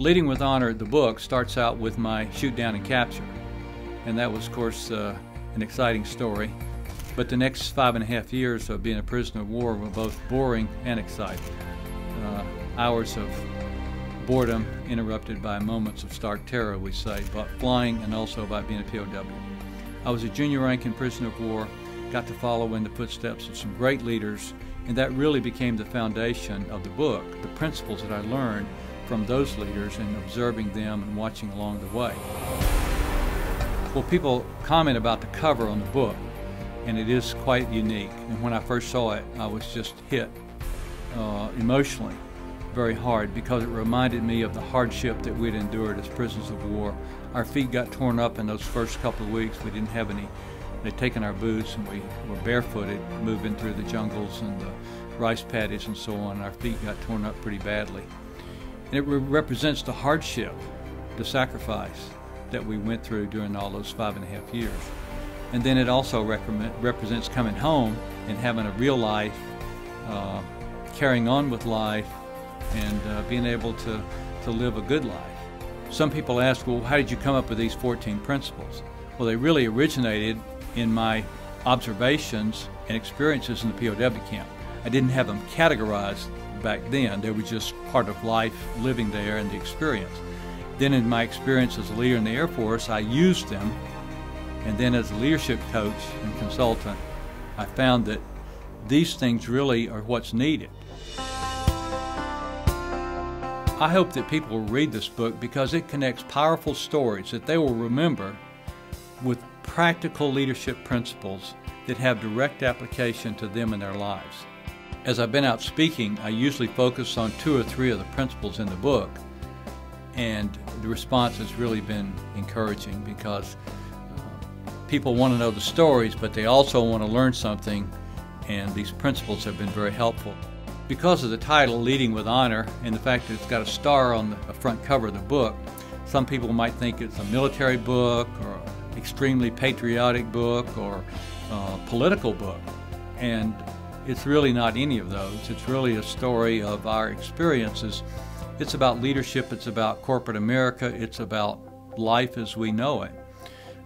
Leading with Honor, the book, starts out with my shoot down and capture. And that was, of course, uh, an exciting story. But the next five and a half years of being a prisoner of war were both boring and exciting. Uh, hours of boredom interrupted by moments of stark terror, we say, about flying and also by being a POW. I was a junior ranking prisoner of war, got to follow in the footsteps of some great leaders, and that really became the foundation of the book, the principles that I learned from those leaders and observing them and watching along the way. Well, people comment about the cover on the book, and it is quite unique. And when I first saw it, I was just hit uh, emotionally very hard because it reminded me of the hardship that we'd endured as prisoners of war. Our feet got torn up in those first couple of weeks. We didn't have any, they'd taken our boots and we were barefooted moving through the jungles and the rice paddies and so on. Our feet got torn up pretty badly. And it re represents the hardship, the sacrifice that we went through during all those five and a half years. And then it also represents coming home and having a real life, uh, carrying on with life, and uh, being able to, to live a good life. Some people ask, well, how did you come up with these 14 principles? Well, they really originated in my observations and experiences in the POW camp. I didn't have them categorized back then. They were just part of life living there and the experience. Then in my experience as a leader in the Air Force, I used them. And then as a leadership coach and consultant, I found that these things really are what's needed. I hope that people will read this book because it connects powerful stories that they will remember with practical leadership principles that have direct application to them in their lives. As I've been out speaking, I usually focus on two or three of the principles in the book, and the response has really been encouraging because uh, people want to know the stories, but they also want to learn something, and these principles have been very helpful. Because of the title, Leading with Honor, and the fact that it's got a star on the front cover of the book, some people might think it's a military book or extremely patriotic book or a political book. And it's really not any of those. It's really a story of our experiences. It's about leadership, it's about corporate America, it's about life as we know it,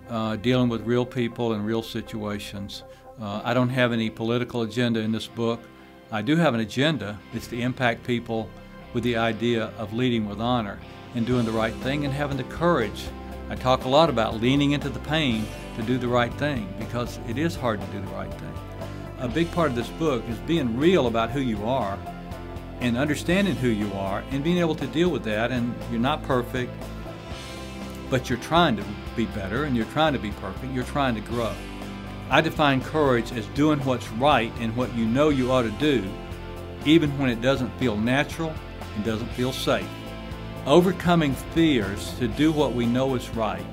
uh, dealing with real people and real situations. Uh, I don't have any political agenda in this book. I do have an agenda. It's to impact people with the idea of leading with honor and doing the right thing and having the courage. I talk a lot about leaning into the pain to do the right thing because it is hard to do the right thing. A big part of this book is being real about who you are and understanding who you are and being able to deal with that. And you're not perfect, but you're trying to be better and you're trying to be perfect. You're trying to grow. I define courage as doing what's right and what you know you ought to do, even when it doesn't feel natural and doesn't feel safe. Overcoming fears to do what we know is right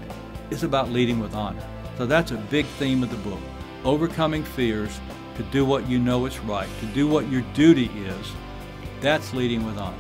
is about leading with honor. So that's a big theme of the book. Overcoming fears to do what you know is right, to do what your duty is, that's leading with honor.